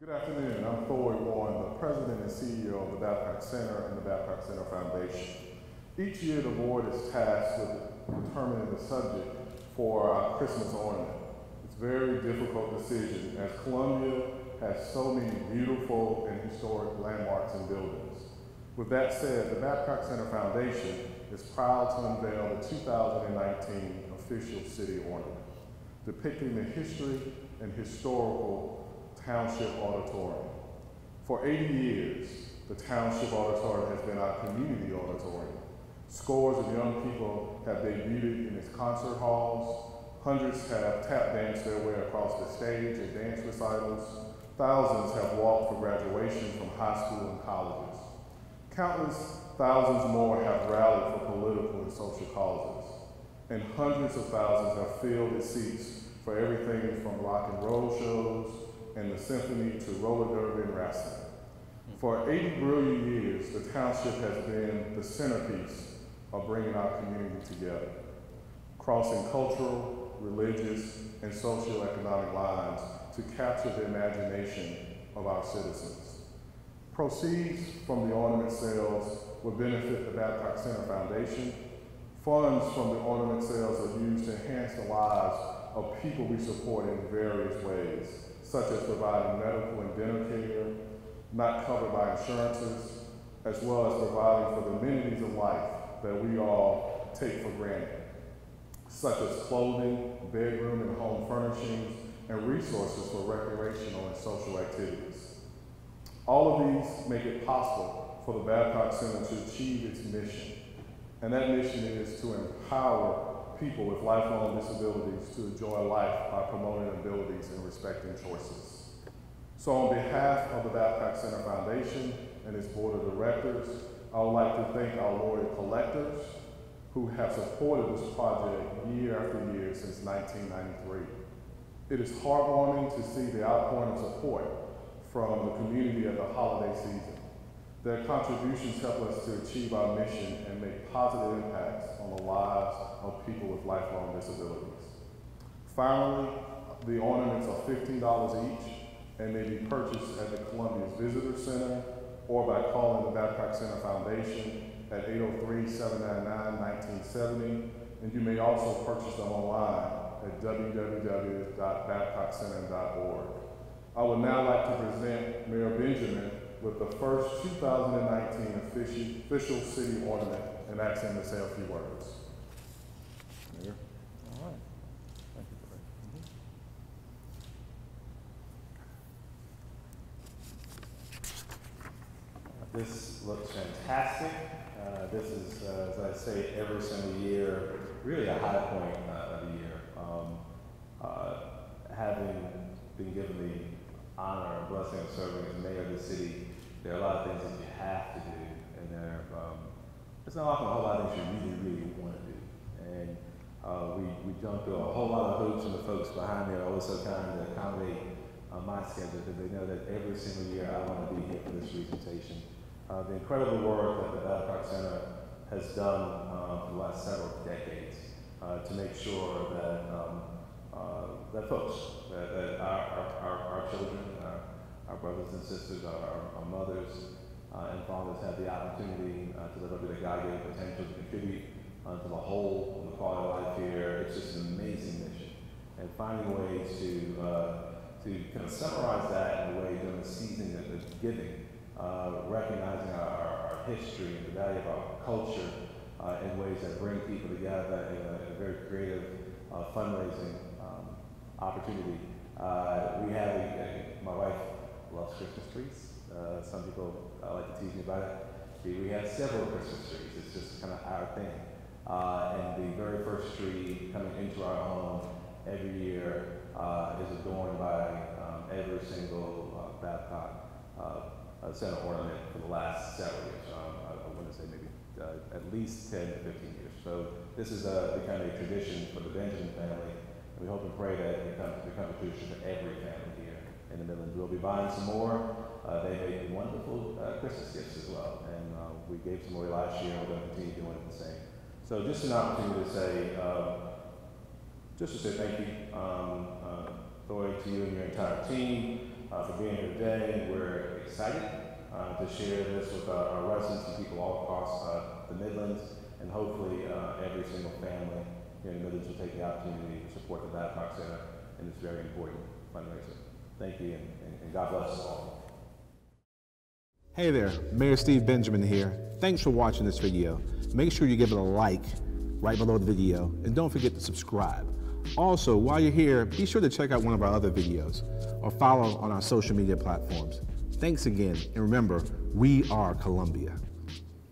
Good afternoon. I'm Thor Warren, the president and CEO of the Babcock Center and the Babcock Center Foundation. Each year, the board is tasked with determining the subject for our Christmas ornament. It's a very difficult decision as Columbia has so many beautiful and historic landmarks and buildings. With that said, the Babcock Center Foundation is proud to unveil the 2019 official city ornament, depicting the history and historical Township Auditorium. For 80 years, the Township Auditorium has been our community auditorium. Scores of young people have debuted in its concert halls. Hundreds have tap danced their way across the stage at dance recitals. Thousands have walked for graduation from high school and colleges. Countless thousands more have rallied for political and social causes. And hundreds of thousands have filled its seats for everything from rock and roll shows and the symphony to roller derby and wrestling. For 80 brilliant years, the township has been the centerpiece of bringing our community together, crossing cultural, religious, and socioeconomic lines to capture the imagination of our citizens. Proceeds from the ornament sales will benefit the Babcock Center Foundation. Funds from the ornament sales are used to enhance the lives of people we support in various ways such as providing medical and dental care not covered by insurances, as well as providing for the amenities of life that we all take for granted, such as clothing, bedroom and home furnishings, and resources for recreational and social activities. All of these make it possible for the Babcock Center to achieve its mission, and that mission is to empower people with lifelong disabilities to enjoy life by promoting abilities and respecting choices. So on behalf of the Babcock Center Foundation and its board of directors, I would like to thank our loyal collectors who have supported this project year after year since 1993. It is heartwarming to see the outpouring of support from the community at the holiday season. Their contributions help us to achieve our mission and make positive impacts on the lives of people with lifelong disabilities. Finally, the ornaments are $15 each and may be purchased at the Columbia's Visitor Center or by calling the Babcock Center Foundation at 803-799-1970. And you may also purchase them online at www.babcockcenter.org. I would now like to present Mayor Benjamin with the first 2019 official, official city ornament and ask him to say a few words. Mayor. All right. Thank you, Fred. This looks fantastic. Uh, This is, uh, as I say, every single year, really a high point uh, of the year. Um, uh, Having been given the honor and blessing of serving as mayor of the city, there are a lot of things that you have to do, and there, um, there's not often a whole lot of things you really, really want to do. And uh, we, we jumped through a whole lot of hoops, and the folks behind me are always so kind to accommodate uh, my schedule because they know that every single year I want to be here for this presentation. Uh, the incredible work that the Babcock Center has done uh, for the last several decades uh, to make sure that um, uh, that folks, that, that our, our, our, children, our brothers and sisters, our, our, mothers uh, and fathers have the opportunity uh, to live up to their God-given potential to contribute uh, to the whole and the quality of life here. It's just an amazing mission. And finding ways to, uh, to kind of summarize that in a way during the season of giving, uh, recognizing our, our, history and the value of our culture uh, in ways that bring people together in a, a very creative fundraising um, opportunity. We have, a, a, my wife loves Christmas trees. Uh, some people uh, like to tease me about it. We, we have several Christmas trees. It's just kind of our thing. Uh, and the very first tree coming into our home every year uh, is adorned by um, every single uh, Babcock uh, uh, center ornament for the last several years. Um, I, I want to say maybe uh, at least 10 to 15 years. So this is a, become a tradition for the Benjamin family. And we hope and pray that it becomes, becomes a tradition for every family in the Midlands. We'll be buying some more. Uh, they make wonderful uh, Christmas gifts as well. And uh, we gave some away last year, and we're going to continue doing the same. So just an opportunity to say, uh, just to say thank you, um, uh, to you and your entire team. uh, for being here today. We're excited uh, to share this with our, residents and people all across the Midlands, and hopefully every single family here in the Midlands will take the opportunity to support the Babcock Center in this very important fundraiser. Thank you, and, and, God bless us all. Hey there, Mayor Steve Benjamin here. Thanks for watching this video. Make sure you give it a like right below the video and don't forget to subscribe. Also, while you're here, be sure to check out one of our other videos or follow on our social media platforms. Thanks again, and remember, we are Columbia.